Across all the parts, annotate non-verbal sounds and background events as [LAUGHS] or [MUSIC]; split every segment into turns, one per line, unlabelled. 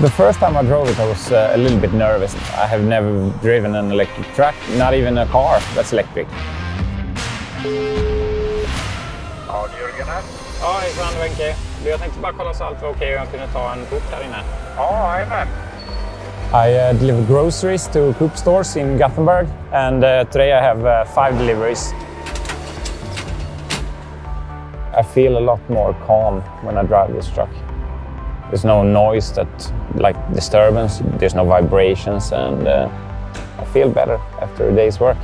The first time I drove it, I was uh, a little bit nervous. I have never driven an electric truck, not even a car that's electric.
Ja, Jörgen här.
Ja, hejsan Wenche. Jag tänkte bara kolla så allt var okej och jag kunde ta en Coop där inne.
Ja, jajamän.
I uh, deliver groceries to Coop stores in Gothenburg and uh, today I have uh, five deliveries. I feel a lot more calm when I drive this truck. There's no noise that like disturbance, there's no vibrations and uh, I feel better after a day's work.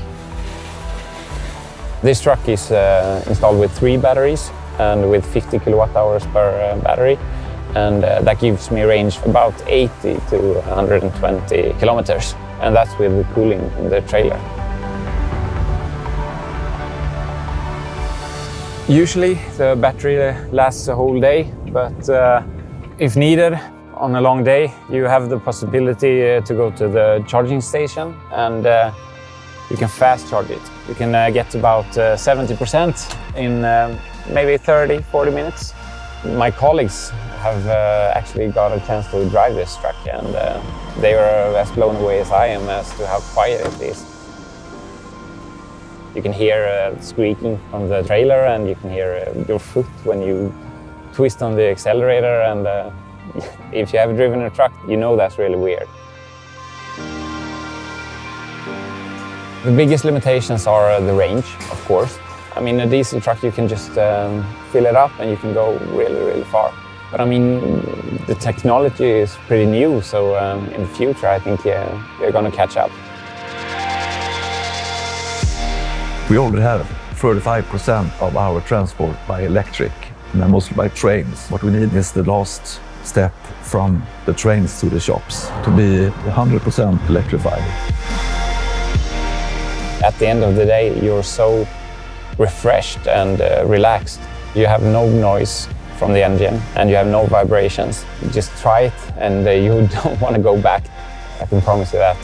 This truck is uh, installed with three batteries and with 50 kilowatt hours per uh, battery and uh, that gives me range about 80 to 120 kilometers and that's with the cooling in the trailer. Usually the battery lasts a whole day but uh, if needed on a long day you have the possibility uh, to go to the charging station and uh, you can fast charge it. You can uh, get about 70% in um, maybe 30, 40 minutes. My colleagues have uh, actually got a chance to drive this truck and uh, they were as blown away as I am as to how quiet it is. You can hear uh, squeaking from the trailer and you can hear your foot when you twist on the accelerator and [LAUGHS] if you have driven a truck you know that's really weird. The biggest limitations are the range, of course. I mean, a diesel truck, you can just um, fill it up and you can go really, really far. But I mean, the technology is pretty new, so um, in the future, I think yeah, you're going to catch up.
We already have 35% of our transport by electric, and then mostly by trains. What we need is the last step from the trains to the shops to be 100% electrified.
At the end of the day, you're so refreshed and uh, relaxed. You have no noise from the engine and you have no vibrations. You just try it and uh, [LAUGHS] you don't want to go back. I can promise you that.